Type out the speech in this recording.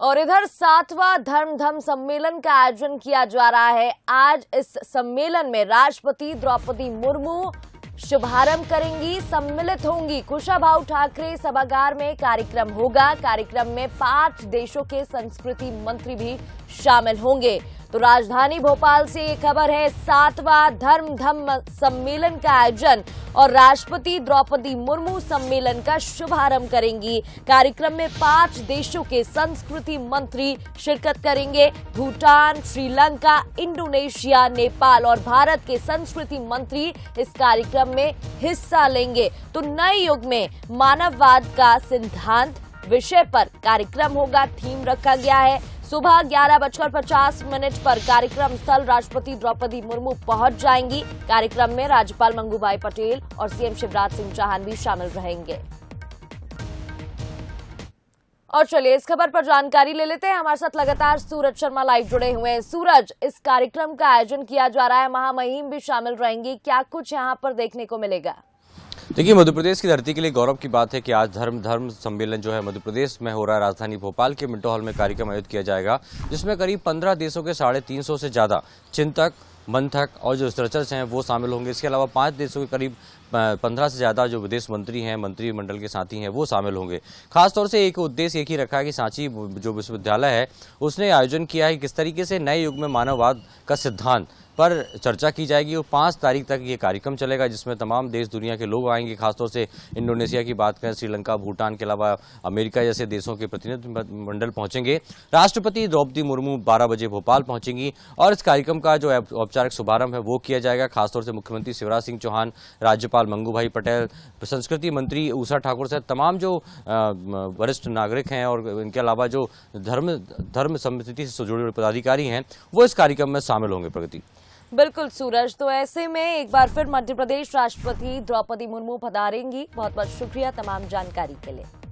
और इधर सातवां धर्म धम सम्मेलन का आयोजन किया जा रहा है। आज इस सम्मेलन में राष्ट्रपति द्रौपदी मुर्मू शुभारंभ करेंगी, सम्मिलित होंगी। कुशाभाऊ ठाकरे सभागार में कार्यक्रम होगा। कार्यक्रम में पाँच देशों के संस्कृति मंत्री भी शामिल होंगे। तो राजधानी भोपाल से ये खबर है, सातवां धर्म धम्म सम्मेलन का आयोजन और राष्ट्रपति द्रौपदी मुर्मू सम्मेलन का शुभारंभ करेंगी। कार्यक्रम में पाँच देशों के संस्कृति मंत्री शिरकत करेंगे। भूटान, श्रीलंका, इंडोनेशिया, नेपाल और भारत के संस्कृति मंत्री इस कार्यक्रम में हिस्सा लेंगे। तो नए युग में मानववाद का सिद्धांत विषय पर कार्यक्रम होगा, थीम रखा गया है। सुबह ग्यारह बजकर पचास मिनट पर कार्यक्रम स्थल राष्ट्रपति द्रौपदी मुर्मू पहुँच जाएँगी। कार्यक्रम में राज्यपाल मंगूभाई पटेल और सीएम शिवराज सिंह चौहान भी शामिल रहेंगे। और चलिए इस खबर पर जानकारी ले लेते हैं। हमारे साथ लगातार सूरज शर्मा लाइव जुड़े हुए हैं। सूरज, इस कार्यक्रम का आयोजन किया जा रहा है। महामहिम भी शामिल रहेंगी। क्या कुछ यहाँ पर देखने को मिलेगा? देखिए मध्य प्रदेश की धरती के लिए गौरव की बात है कि आज धर्म धर्म सम्मेलन जो है मध्य प्रदेश में हो रहा है। राजधानी भोपाल के मिंटो हॉल में कार्यक्रम आयोजित किया जाएगा, जिसमें करीब पंद्रह देशों के साढ़े तीन सौ से ज़्यादा चिंतक मंथक और जो रिसर्चर्स हैं, वो शामिल होंगे। इसके अलावा पाँच देशों के करीब पंद्रह से ज़्यादा जो विदेश मंत्री हैं, मंत्रिमंडल के साथी हैं, वो शामिल होंगे। खासतौर से एक उद्देश्य एक ही रखा है कि सांची जो विश्वविद्यालय है, उसने आयोजन किया है किस तरीके से नए युग में मानववाद का सिद्धांत पर चर्चा की जाएगी। और पाँच तारीख तक ये कार्यक्रम चलेगा, जिसमें तमाम देश दुनिया के लोग आएँगे, खासतौर से इंडोनेशिया की बात करें, श्रीलंका, भूटान के अलावा अमेरिका जैसे देशों के प्रतिनिधि मंडल पहुँचेंगे। राष्ट्रपति द्रौपदी मुर्मू बारह बजे भोपाल पहुंचेंगी और इस कार्यक्रम का जो औपचारिक शुभारंभ है, वो किया जाएगा। खासतौर से मुख्यमंत्री शिवराज सिंह चौहान, राज्यपाल मंगू भाई पटेल, संस्कृति मंत्री ऊषा ठाकुर सहित तमाम जो वरिष्ठ नागरिक हैं और इनके अलावा जो धर्म धर्म समिति से जुड़े पदाधिकारी हैं, वो इस कार्यक्रम में शामिल होंगे प्रगति। बिल्कुल, सूरज। तो ऐसे में एक बार फिर मध्य प्रदेश राष्ट्रपति द्रौपदी मुर्मू पधारेंगी। बहुत बहुत शुक्रिया तमाम जानकारी के लिए।